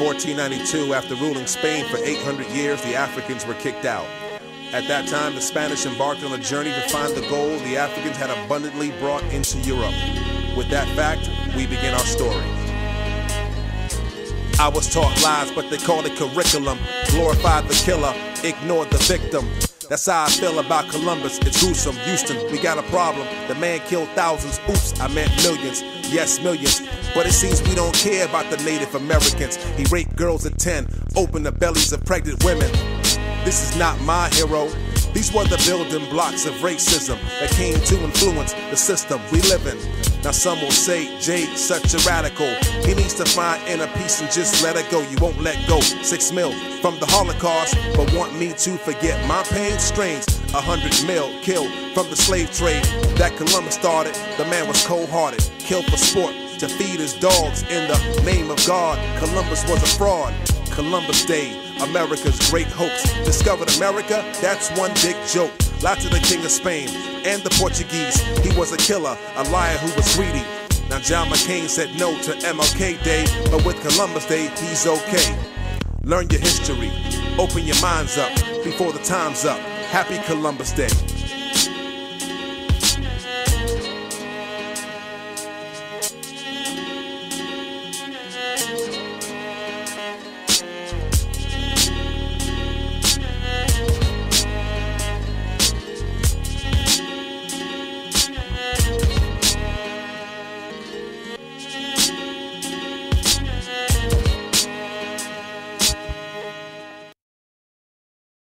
1492, after ruling Spain for 800 years, the Africans were kicked out. At that time, the Spanish embarked on a journey to find the gold the Africans had abundantly brought into Europe. With that fact, we begin our story. I was taught lies, but they called it curriculum. Glorified the killer, ignored the victim. That's how I feel about Columbus. It's gruesome. Houston, we got a problem. The man killed thousands. Oops, I meant millions. Yes, millions. But it seems we don't care about the Native Americans. He raped girls at 10, opened the bellies of pregnant women. This is not my hero. These were the building blocks of racism that came to influence the system we live in. Now some will say Jay such a radical. He needs to find inner peace and just let it go. You won't let go. Six mil from the Holocaust, but want me to forget my pain strains. A hundred mil killed from the slave trade that Columbus started. The man was cold-hearted, killed for sport to feed his dogs in the name of God. Columbus was a fraud. Columbus Day, America's great hoax. Discovered America, that's one big joke. Lied to the King of Spain and the Portuguese. He was a killer, a liar who was greedy. Now John McCain said no to MLK Day, but with Columbus Day, he's okay. Learn your history, open your minds up before the time's up. Happy Columbus Day.